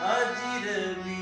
Ajir